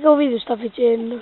che video sta facendo?